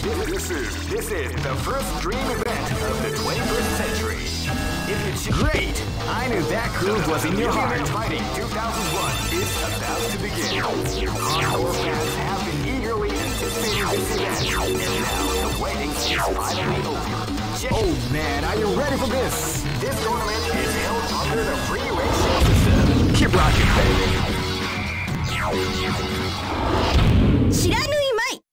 This is this is the first dream event of the 21st century. If you great, I knew that groove was in your heart. Fighting 2001 is about to begin. Our fans have been eagerly anticipating this event, and now the wedding is finally over. Oh man, are you ready for this? This tournament is held under the free ratio system. Keep rocking, baby. 知らぬよ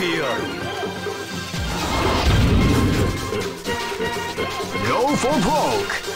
fear. Go for broke.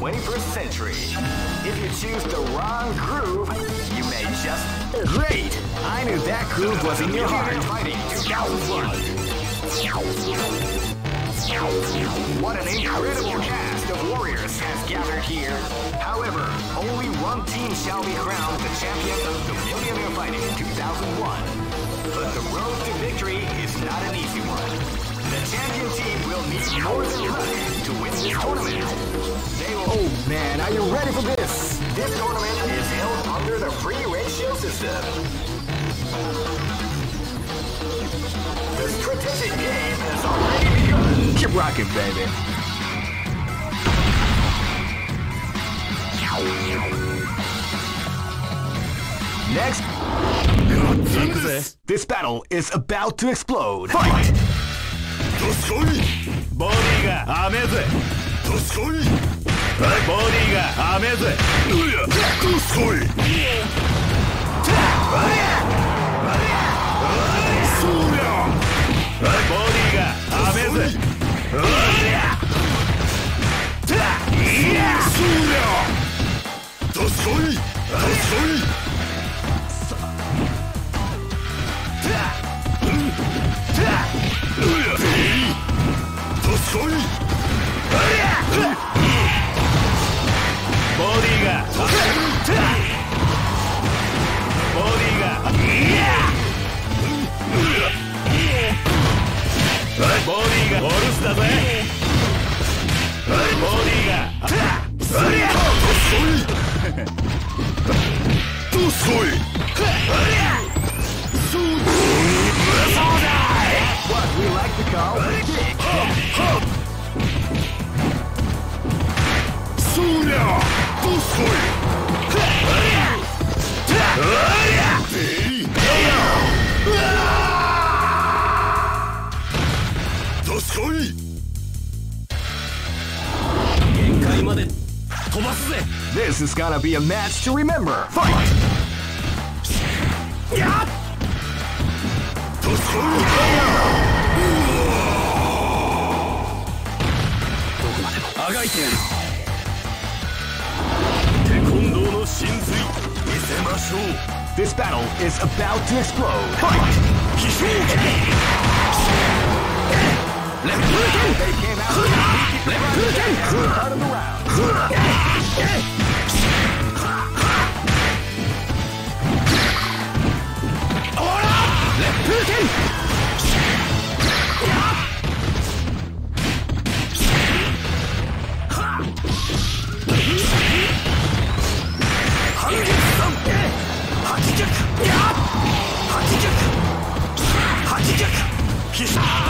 21st century. If you choose the wrong groove, you may just great. I knew that groove was in your heart. Fighting 2001. What an incredible cast of warriors has gathered here. However, only one team shall be crowned the champion of the Millionaire Fighting 2001. But the road to victory is not an easy one. The champion team will need more than luck to win this tournament. They will oh man, are you ready for this? This tournament is held under the free ratio system. The strategic game has already begun. Keep rocking, baby. Next. This battle is about to explode. Fight! どすこいボディが雨ぜ。どすこいボディが雨ぜ。うや。どすこいそうや。ボディが雨ぜ。うや。どすこいどすこいどすこいボディが be a match to remember. Fight! This battle is about to explode. Fight! They came out. Out of the round. Yeah!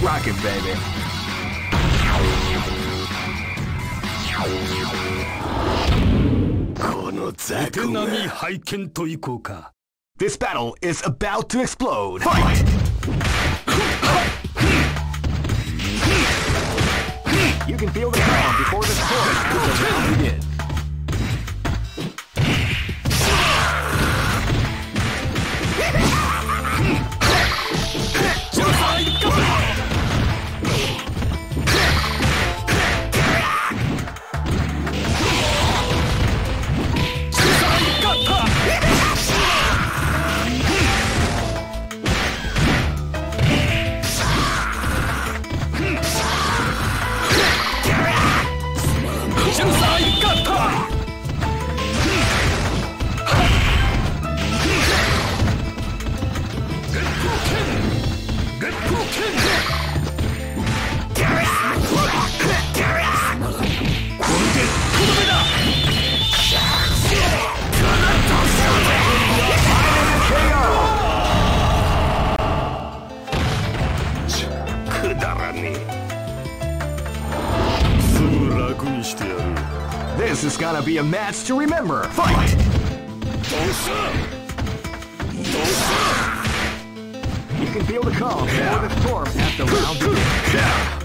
that rocket, baby. This battle is about to explode. Fight! You can feel the ground before the storm. a match to remember. Fight! You can feel the calm before the storm at the round.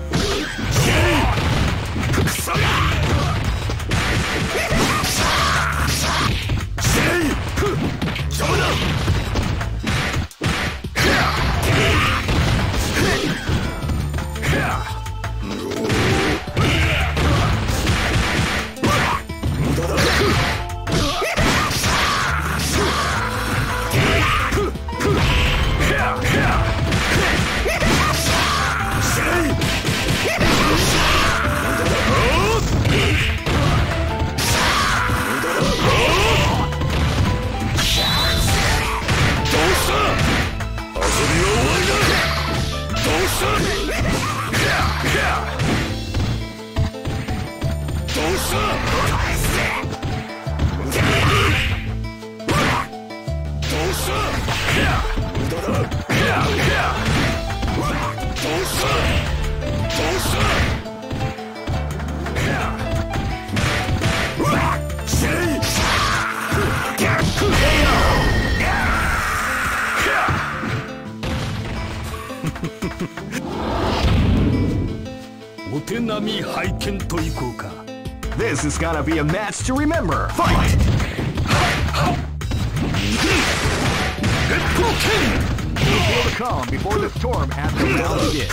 be a match to remember. Fight! Good cooking! Feel the calm before the storm happens out again.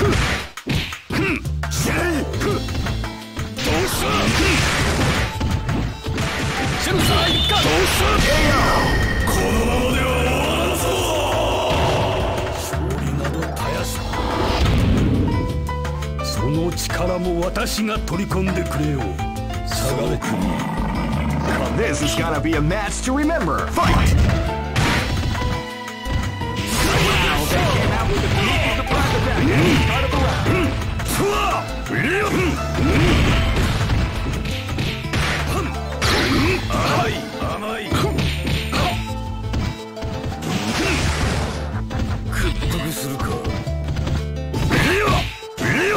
Sensei, go! KO! このままでは終わらんぞその力も私が取り込んでくれよう Now this has gotta be a match to remember. Fight! Wow, they came out with a big surprise attack at the start of the round. 屈服するか。レオレオ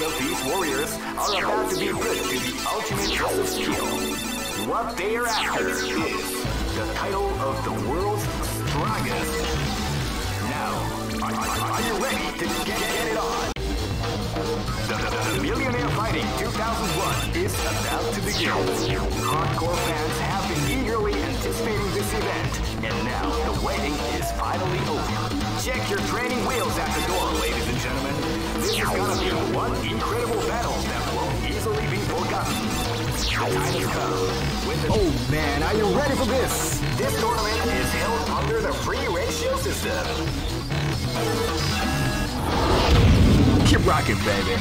of these warriors are about to be put to the ultimate test of skill. What they are after is the title of the world's strongest. Now, are you ready to get, get it on? The, the, the Millionaire Fighting 2001 is about to begin. Hardcore fans have been eagerly anticipating this event, and now the waiting is finally over. Check your training wheels at the door, ladies and gentlemen. This is gonna be one incredible battle that won't easily be forgotten. The time has come. When the oh man, are you ready for this? This tournament is held under the free ratio system. Keep rocking, baby.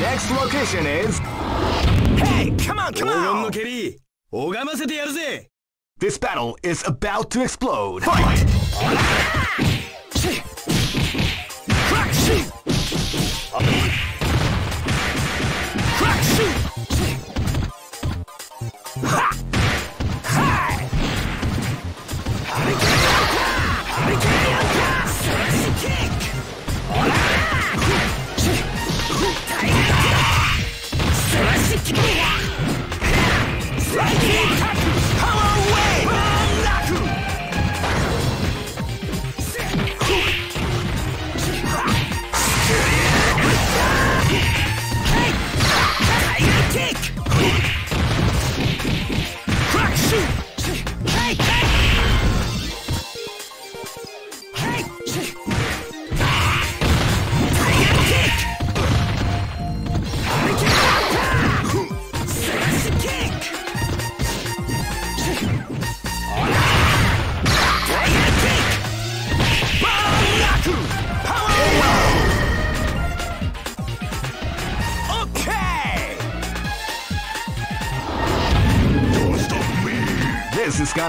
Next location is Hey, come on, 黄 come 金の on! 蹴り拝ませてやるぜ This battle is about to explode. Fight! Crack shoot!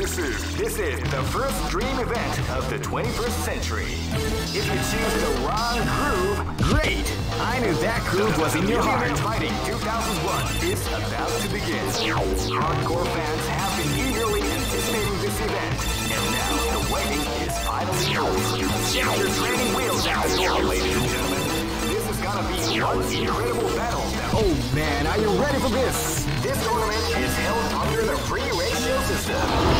This is this is the first dream event of the 21st century. If you choose the wrong groove, great. I knew that groove was in your heart. Fighting 2001 is about to begin. Hardcore fans have been eagerly anticipating this event, and now the waiting is finally over. Get your training wheels out, ladies and gentlemen. This is gonna be one incredible battle. Oh man, are you ready for this? This tournament is held under the free ratio system.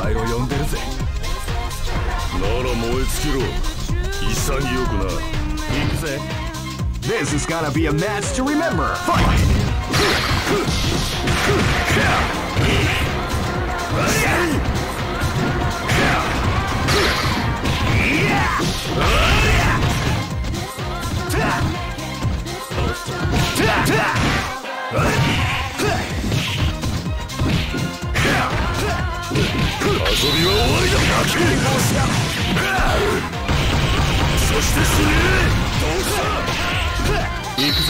前を呼んでるぜなら燃え尽きろ潔くな行くぜ This is gonna be a match to remember. Fight! Fight! びは終わりだ。そして死ね。どうした？行くぜ。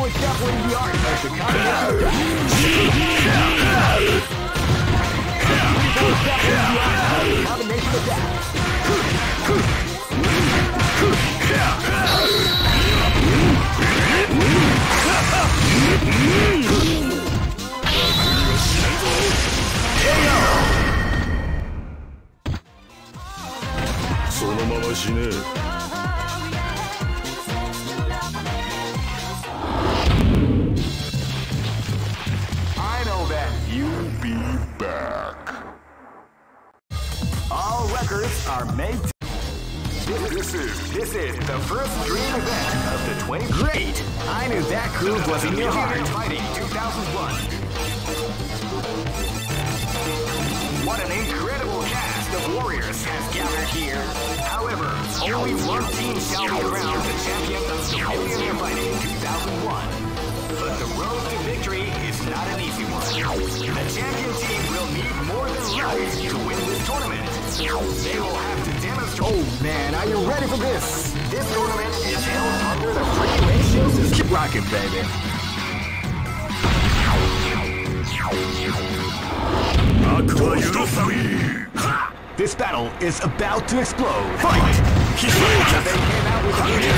always doubling the art of Chicago. Combination of that. そのまま死ね。Are made. This, this is this is the first dream event of the 20. Great! I knew that groove was in your heart. Fighting 2001. What an incredible cast of warriors has gathered here. However, only one team shall be the road to victory is not an easy one. The champion team will need more than luck to win this tournament. They will have to demonstrate... Oh, man, are you ready for this? This tournament is held under the free system. Keep rocking, baby. This battle is about to explode. Fight! They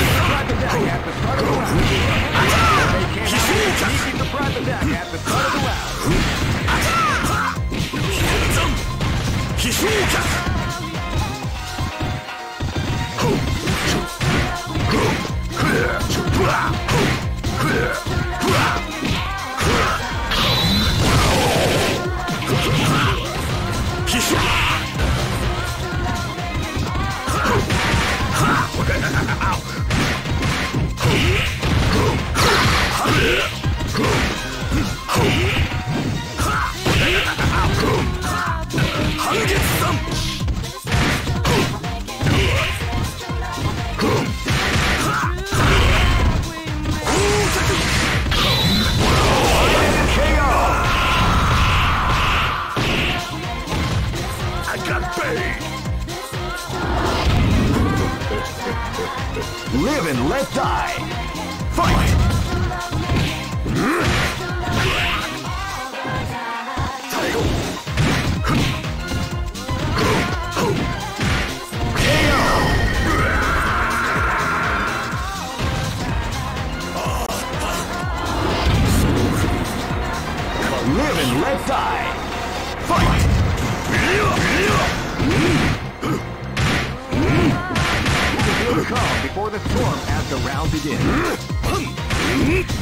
Calm before the storm as the round begins.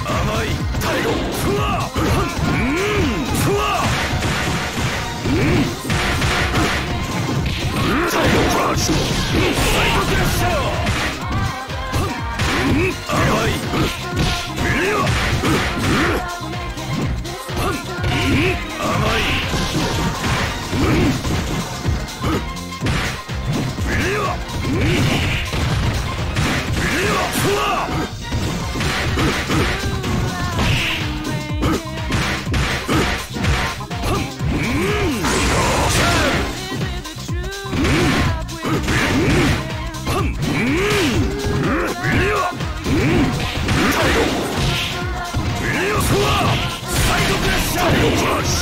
Amai Taigo! Taigo Crush! Cyber Dash Rush!